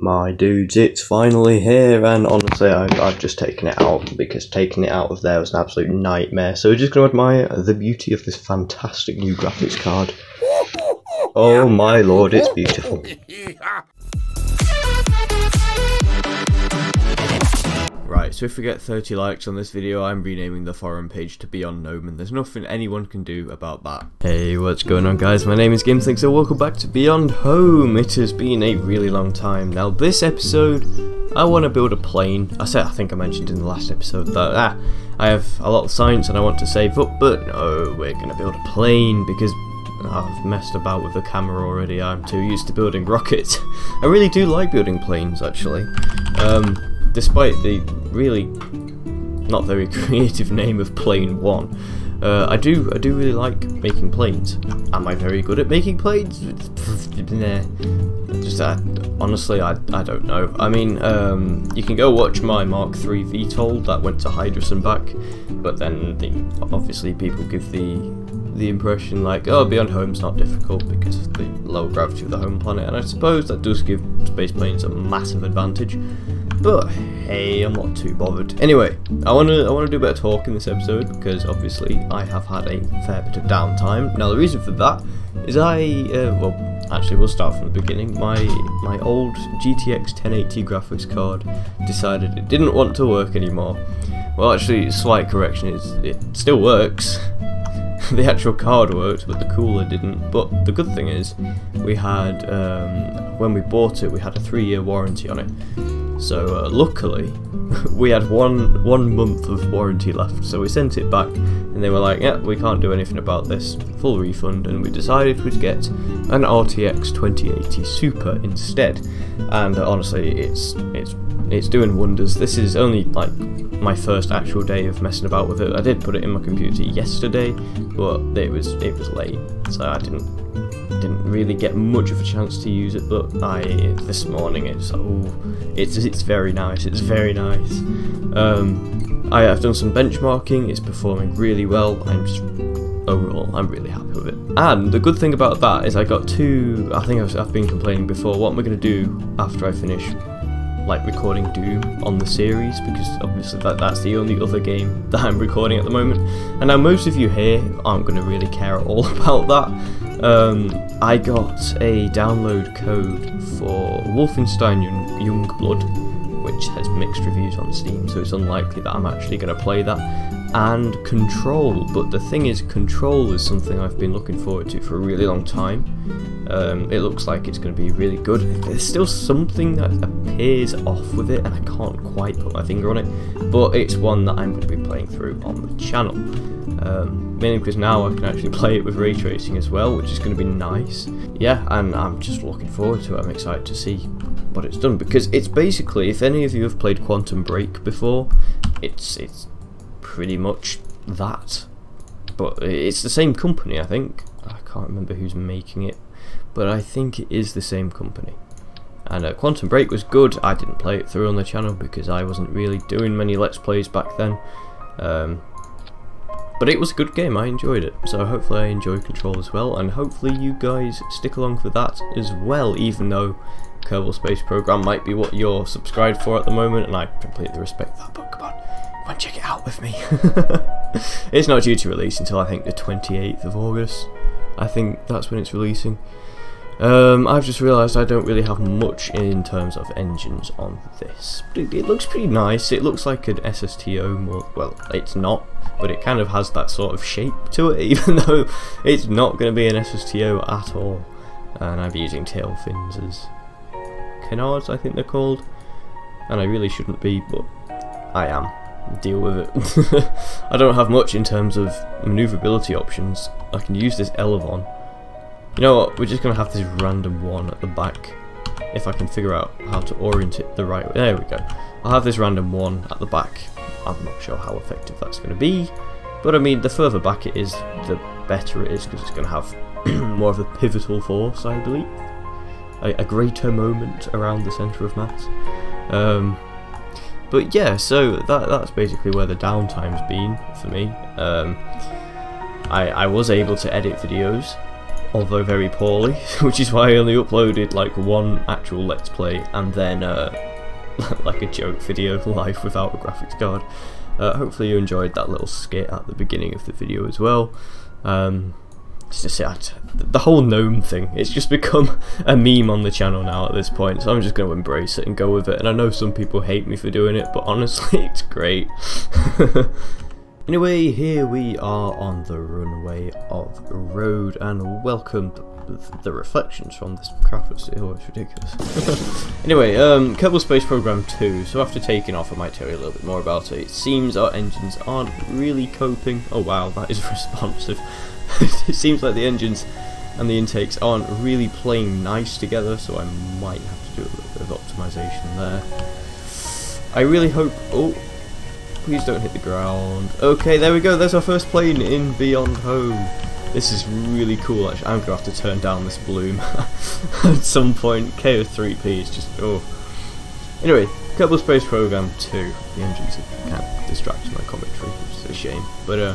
My dudes, it's finally here, and honestly, I've, I've just taken it out because taking it out of there was an absolute nightmare. So we're just going to admire the beauty of this fantastic new graphics card. Oh my lord, it's beautiful. Right, so if we get 30 likes on this video, I'm renaming the forum page to Beyond Gnome, and there's nothing anyone can do about that. Hey, what's going on guys? My name is Gameslinx, so welcome back to Beyond Home. It has been a really long time. Now, this episode, I want to build a plane. I said, I think I mentioned in the last episode that ah, I have a lot of science and I want to save up, but no, we're going to build a plane because I've messed about with the camera already. I'm too used to building rockets. I really do like building planes, actually. Um, despite the really not very creative name of Plane 1. Uh, I do I do really like making planes. Am I very good at making planes? nah. Just uh, honestly, I, I don't know. I mean, um, you can go watch my Mark III VTOL that went to Hydrus and back, but then the, obviously people give the the impression like, oh, Beyond Home's not difficult because of the low gravity of the home planet, and I suppose that does give space planes a massive advantage. But hey, I'm not too bothered. Anyway, I want to I want to do a bit of talk in this episode because obviously I have had a fair bit of downtime. Now the reason for that is I uh, well actually we'll start from the beginning. My my old GTX 1080 graphics card decided it didn't want to work anymore. Well, actually, slight correction is it still works. the actual card worked, but the cooler didn't. But the good thing is, we had um, when we bought it, we had a three-year warranty on it. So uh, luckily, we had one one month of warranty left. So we sent it back, and they were like, "Yeah, we can't do anything about this. Full refund." And we decided we'd get an RTX 2080 Super instead. And uh, honestly, it's it's it's doing wonders. This is only like my first actual day of messing about with it. I did put it in my computer yesterday, but it was it was late, so I didn't didn't really get much of a chance to use it. But I this morning it's oh it's it's very nice. It's very nice. Um, I have done some benchmarking. It's performing really well. I'm just overall I'm really happy with it. And the good thing about that is I got two. I think I've, I've been complaining before. What am I going to do after I finish like recording Doom on the series because obviously that, that's the only other game that I'm recording at the moment. And now most of you here aren't going to really care at all about that. Um, I got a download code for Wolfenstein Young- Youngblood, which has mixed reviews on Steam, so it's unlikely that I'm actually going to play that. And Control, but the thing is, Control is something I've been looking forward to for a really long time. Um, it looks like it's going to be really good. There's still something that appears off with it, and I can't quite put my finger on it, but it's one that I'm going to be playing through on the channel. Um, mainly because now I can actually play it with ray tracing as well, which is going to be nice. Yeah, and I'm just looking forward to it. I'm excited to see what it's done because it's basically, if any of you have played Quantum Break before, it's it's pretty much that. But it's the same company, I think. I can't remember who's making it but I think it is the same company. And uh, Quantum Break was good. I didn't play it through on the channel because I wasn't really doing many Let's Plays back then. Um, but it was a good game, I enjoyed it. So hopefully I enjoy Control as well, and hopefully you guys stick along for that as well, even though Kerbal Space Program might be what you're subscribed for at the moment, and I completely respect that, but come on, come on check it out with me. it's not due to release until I think the 28th of August. I think that's when it's releasing. Um, I've just realised I don't really have much in terms of engines on this. It, it, looks pretty nice. It looks like an SSTO more. Well, it's not, but it kind of has that sort of shape to it, even though it's not going to be an SSTO at all. And I'm using tail fins as canards, I think they're called. And I really shouldn't be, but I am. Deal with it. I don't have much in terms of manoeuvrability options. I can use this Elevon you know what, we're just going to have this random one at the back. If I can figure out how to orient it the right way. There we go. I'll have this random one at the back. I'm not sure how effective that's going to be. But I mean, the further back it is, the better it is because it's going to have more of a pivotal force, I believe. A, a greater moment around the centre of mass. Um, but yeah, so that that's basically where the downtime's been for me. Um, I, I was able to edit videos although very poorly, which is why I only uploaded like one actual Let's Play and then uh, like a joke video live without a graphics card. Uh, hopefully you enjoyed that little skit at the beginning of the video as well. Um, it's just it, the whole gnome thing. It's just become a meme on the channel now at this point, so I'm just going to embrace it and go with it. And I know some people hate me for doing it, but honestly, it's great. Anyway, here we are on the runway of Rhode, and welcome the reflections from this craft oh, it's ridiculous. anyway, um, Kerbal Space Program 2. So after taking off, I might tell you a little bit more about it. It seems our engines aren't really coping. Oh wow, that is responsive. it seems like the engines and the intakes aren't really playing nice together, so I might have to do a little bit of optimization there. I really hope... Oh, please don't hit the ground. Okay, there we go. There's our first plane in Beyond Home. This is really cool actually. I'm going to have to turn down this bloom at some point. KS3P is just, oh. Anyway, Kerbal Space Program 2. The engines have kind of distracted my commentary, which is a shame. But, uh,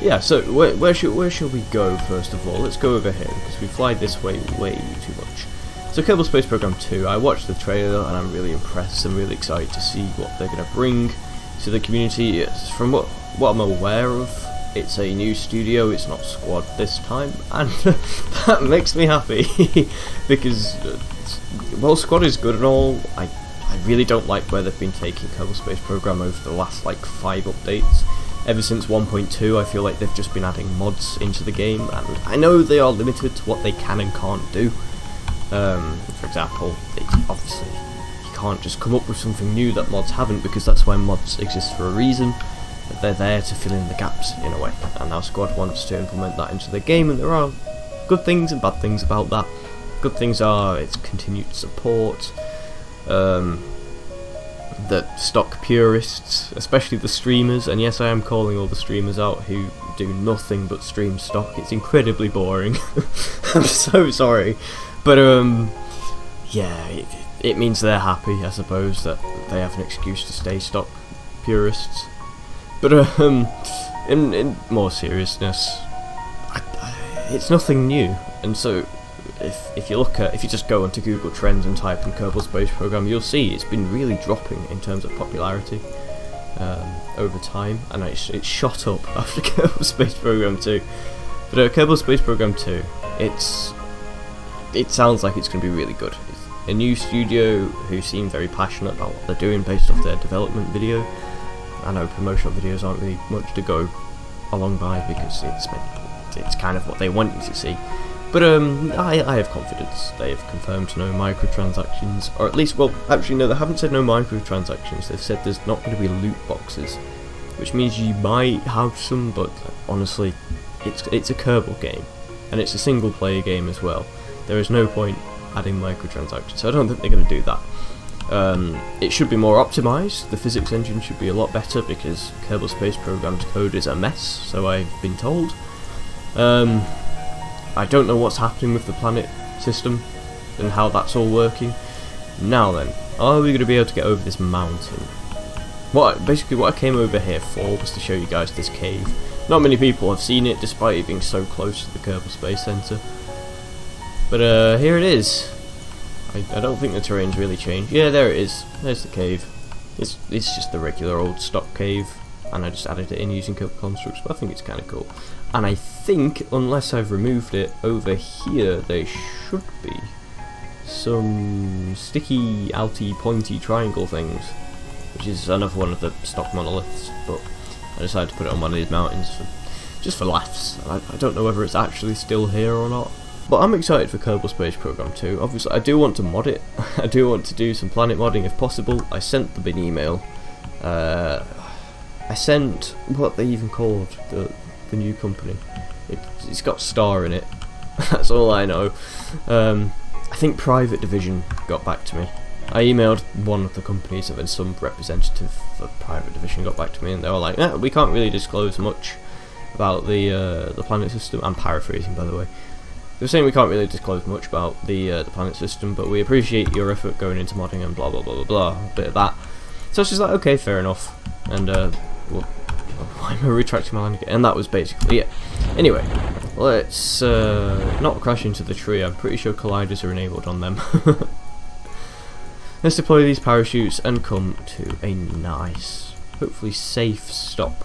yeah, so where, where, should, where should we go first of all? Let's go over here, because we fly this way way too much. So Kerbal Space Program 2, I watched the trailer and I'm really impressed and really excited to see what they're going to bring to the community. It's from what, what I'm aware of, it's a new studio, it's not Squad this time, and that makes me happy, because, uh, well, Squad is good and all, I, I really don't like where they've been taking Kerbal Space Program over the last, like, five updates. Ever since 1.2, I feel like they've just been adding mods into the game, and I know they are limited to what they can and can't do. Um, for example, it's obviously, can't just come up with something new that mods haven't, because that's why mods exist for a reason they're there to fill in the gaps in a way, and our squad wants to implement that into the game, and there are good things and bad things about that. Good things are its continued support, um, the stock purists, especially the streamers, and yes, I am calling all the streamers out who do nothing but stream stock. It's incredibly boring. I'm so sorry, but um, yeah, it, it means they're happy, I suppose, that they have an excuse to stay stock purists. But um, in in more seriousness, I, I, it's nothing new, and so if if you look at if you just go onto Google Trends and type in Kerbal Space Program, you'll see it's been really dropping in terms of popularity um, over time, and it's it's shot up after Kerbal Space Program 2. But uh, Kerbal Space Program 2, it's it sounds like it's going to be really good. A new studio who seem very passionate about what they're doing based off their development video I know promotional videos aren't really much to go along by because it's it's kind of what they want you to see. But um, I, I have confidence. They have confirmed no microtransactions, or at least, well, actually no, they haven't said no microtransactions. They've said there's not going to be loot boxes, which means you might have some, but honestly, it's it's a Kerbal game, and it's a single player game as well. There is no point adding microtransactions, so I don't think they're going to do that. Um, it should be more optimized, the physics engine should be a lot better because Kerbal Space Program's code is a mess, so I've been told. Um, I don't know what's happening with the planet system and how that's all working. Now then, are we going to be able to get over this mountain? What Basically what I came over here for was to show you guys this cave. Not many people have seen it despite it being so close to the Kerbal Space Center. But uh, here it is. I, I don't think the terrain's really changed. Yeah, there it is. There's the cave. It's, it's just the regular old stock cave, and I just added it in using Kerbal Konstructs, but I think it's kind of cool. And I think, unless I've removed it, over here there should be some sticky, outy, pointy triangle things, which is another one of the stock monoliths, but I decided to put it on one of these mountains for, just for laughs. I, I don't know whether it's actually still here or not, but I'm excited for Kerbal Space Program 2. Obviously, I do want to mod it. I do want to do some planet modding if possible. I sent the bin email. Uh, I sent what they even called the the new company. It, has got star in it. That's all I know. Um, I think Private Division got back to me. I emailed one of the companies and then some representative for Private Division got back to me and they were like, eh, we can't really disclose much about the uh, the planet system. I'm paraphrasing by the way. They're saying we can't really disclose much about the uh, the planet system, but we appreciate your effort going into modding and blah blah blah blah blah. A bit of that. So she's like, okay, fair enough. And uh, well, why am I retracting my line again? And that was basically it. Anyway, let's uh, not crash into the tree. I'm pretty sure colliders are enabled on them. let's deploy these parachutes and come to a nice, hopefully safe stop.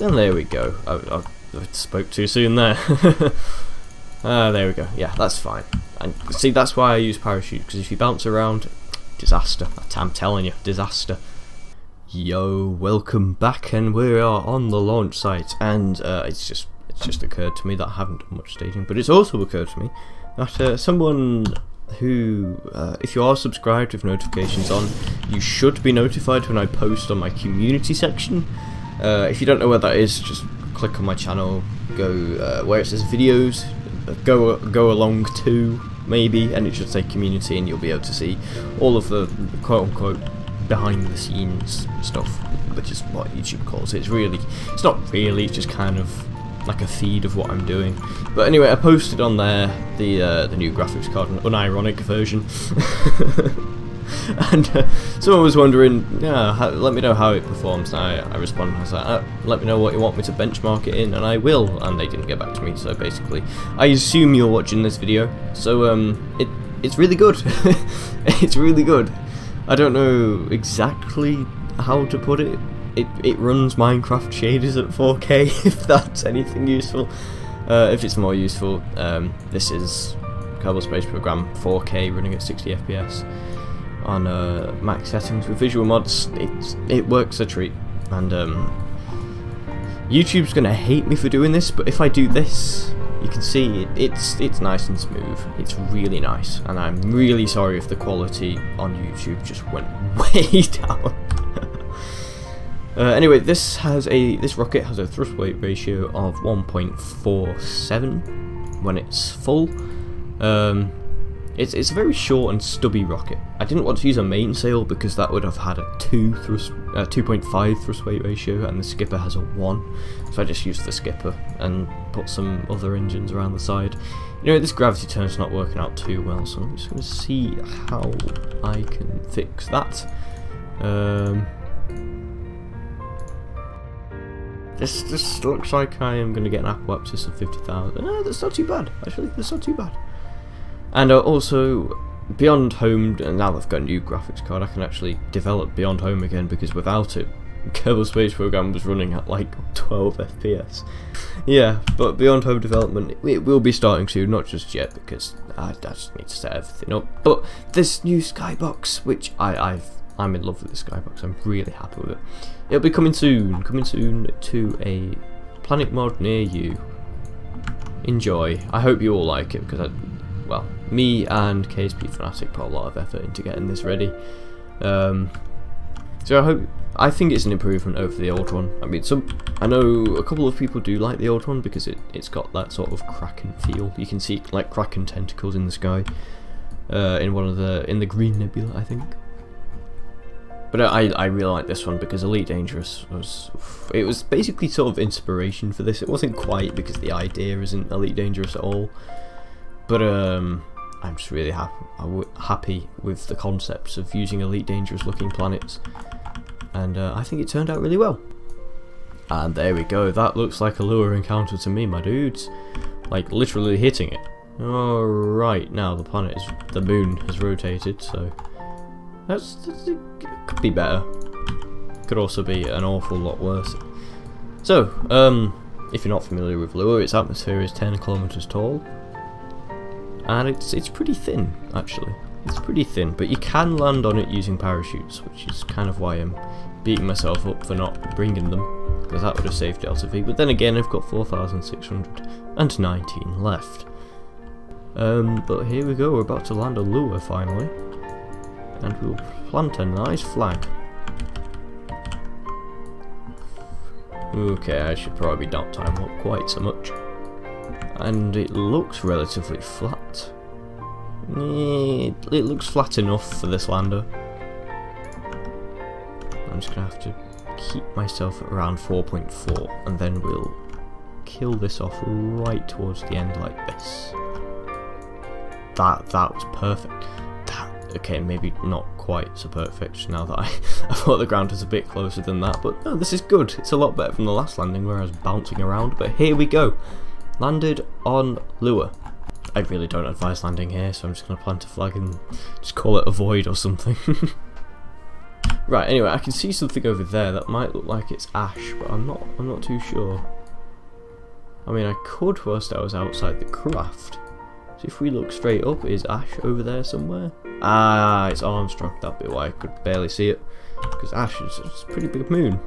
And there we go. I, I, I spoke too soon there. Ah, uh, there we go. Yeah, that's fine. And see, that's why I use parachute, because if you bounce around, disaster. I'm telling you, disaster. Yo, welcome back, and we are on the launch site, and uh, it's just it's just occurred to me that I haven't done much staging, but it's also occurred to me that uh, someone who, uh, if you are subscribed with notifications on, you should be notified when I post on my community section. Uh, if you don't know where that is, just click on my channel, go uh, where it says videos, go go along to maybe, and it should say community, and you'll be able to see all of the quote unquote behind the scenes stuff, which is what YouTube calls it. It's really, it's not really, it's just kind of like a feed of what I'm doing. But anyway, I posted on there the uh, the new graphics card, an unironic version. and uh, someone was wondering, yeah, how, let me know how it performs. And I, I responded, I was like, uh, let me know what you want me to benchmark it in, and I will. And they didn't get back to me, so basically, I assume you're watching this video. So um, it it's really good. it's really good. I don't know exactly how to put it. It it runs Minecraft shaders at 4K, if that's anything useful. Uh, if it's more useful, um, this is Kerbal Space Program 4K running at 60 FPS on uh, max settings with visual mods. It it works a treat, and um, YouTube's gonna hate me for doing this, but if I do this, you can see it, it's it's nice and smooth. It's really nice, and I'm really sorry if the quality on YouTube just went way down. uh, anyway, this has a this rocket has a thrust weight ratio of 1.47 when it's full. Um, it's, it's a very short and stubby rocket. I didn't want to use a mainsail because that would have had a 2 thrust, uh, 2.5 thrust weight ratio and the skipper has a 1. So I just used the skipper and put some other engines around the side. You know, this gravity turn's not working out too well, so I'm just going to see how I can fix that. Um, this, this looks like I am going to get an apoapsis of 50,000. No, that's not too bad, actually, that's not too bad. And uh, also, Beyond Home, now I've got a new graphics card, I can actually develop Beyond Home again because without it, Kerbal Space Program was running at like 12 FPS. yeah, but Beyond Home development, it will be starting soon, not just yet because I, I just need to set everything up. But this new skybox, which I, I've I'm in love with the skybox. I'm really happy with it. It'll be coming soon, coming soon to a Planet mod near you. Enjoy. I hope you all like it because I, well, me and KSP Fanatic put a lot of effort into getting this ready. Um, so I hope I think it's an improvement over the old one. I mean, some I know a couple of people do like the old one because it it's got that sort of kraken feel. You can see like kraken tentacles in the sky uh, in one of the in the green nebula, I think. But I I really like this one because Elite Dangerous was it was basically sort of inspiration for this. It wasn't quite because the idea isn't Elite Dangerous at all. But um, I'm just really happy, happy with the concepts of using Elite Dangerous looking planets. And uh, I think it turned out really well. And there we go, that looks like a Lua encounter to me, my dudes. Like, literally hitting it. Alright, now the planet is, the moon has rotated, so that's, that's, could be better. Could also be an awful lot worse. So, um, if you're not familiar with Lua, its atmosphere is 10 kilometers tall, and it's it's pretty thin actually. It's pretty thin, but you can land on it using parachutes, which is kind of why I'm beating myself up for not bringing them, because that would have saved Delta V. But then again, I've got 4,619 left. Um, but here we go, we're about to land a Lua finally, and we'll plant a nice flag. Okay, I should probably not time up quite so much and it looks relatively flat. It, looks flat enough for this lander. I'm just going to have to keep myself around 4.4 and then we'll kill this off right towards the end like this. That that was perfect. That okay, maybe not quite so perfect now that I, I thought the ground was a bit closer than that, but no, this is good. It's a lot better from the last landing where I was bouncing around, but here we go. Landed on Lua. I really don't advise landing here, so I'm just going to plant a flag and just call it a void or something. right, anyway, I can see something over there that might look like it's ash, but I'm not I'm not too sure. I mean, I could whilst I was outside the craft. So if we look straight up, is Ash over there somewhere? Ah, it's Armstrong. That'd be why I could barely see it. Because Ash is a pretty big moon.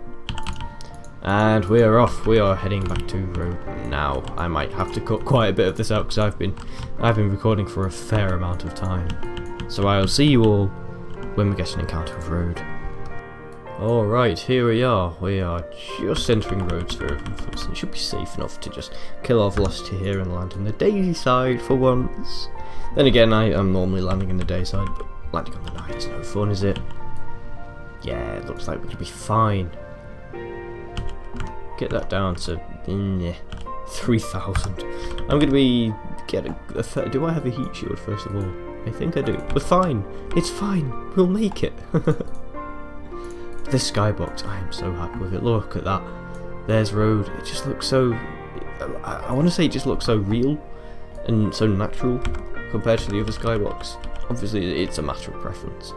And we are off. We are heading back to Rhode now. I might have to cut quite a bit of this out because I've been I've been recording for a fair amount of time. So I'll see you all when we get an encounter with Rhode. Alright, here we are. We are just entering Rhode's for It should be safe enough to just kill our velocity here and land in the daisy side for once. Then again, I am normally landing in the day side, but landing on the night is no fun, is it? Yeah, it looks like we could be fine. Get that down to mm, 3,000. I'm going to be... get a, a Do I have a heat shield, first of all? I think I do. We're fine. It's fine. We'll make it. This skybox, I am so happy with it. Look at that. There's Rhode. It just looks so... I, I want to say it just looks so real and so natural compared to the other skybox. Obviously, it's a matter of preference.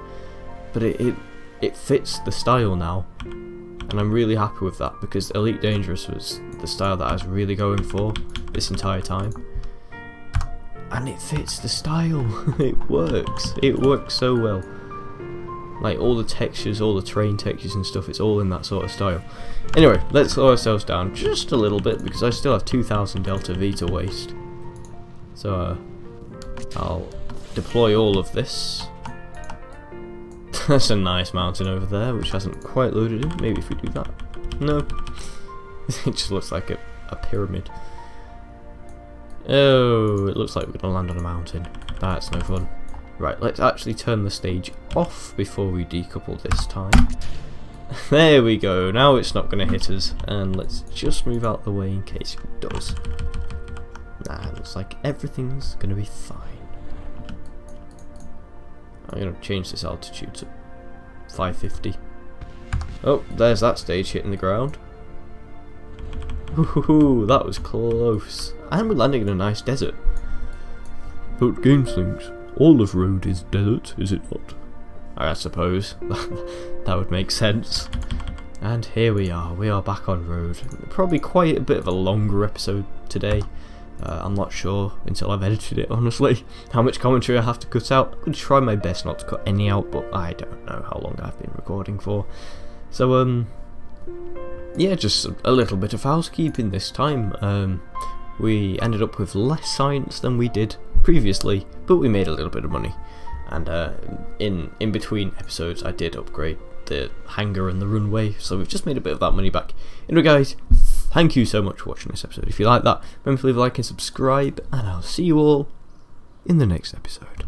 But it, it, it fits the style now. And I'm really happy with that because Elite Dangerous was the style that I was really going for this entire time. And it fits the style. it works. It works so well. Like all the textures, all the terrain textures and stuff, it's all in that sort of style. Anyway, let's slow ourselves down just a little bit because I still have 2000 Delta V to waste. So uh, I'll deploy all of this. That's a nice mountain over there which hasn't quite loaded in. Maybe if we do that. No. it just looks like a, a pyramid. Oh, it looks like we're going to land on a mountain. That's no fun. Right, let's actually turn the stage off before we decouple this time. there we go, now it's not going to hit us. And let's just move out the way in case it does. Nah, looks like everything's going to be fine. I'm going to change this altitude to 550. Oh, there's that stage hitting the ground. Ooh, that was close. And we're landing in a nice desert. But game things. All of Rhode is desert, is it not? I suppose. that would make sense. And here we are, we are back on Rhode. Probably quite a bit of a longer episode today. Uh, I'm not sure until I've edited it, honestly, how much commentary I have to cut out. I'm going to try my best not to cut any out, but I don't know how long I've been recording for. So, um, yeah, just a little bit of housekeeping this time. Um, we ended up with less science than we did previously, but we made a little bit of money. And uh, in in between episodes, I did upgrade the hangar and the runway, so we've just made a bit of that money back. Anyway, guys, thank you so much for watching this episode. If you like that, remember to leave a like and subscribe, and I'll see you all in the next episode.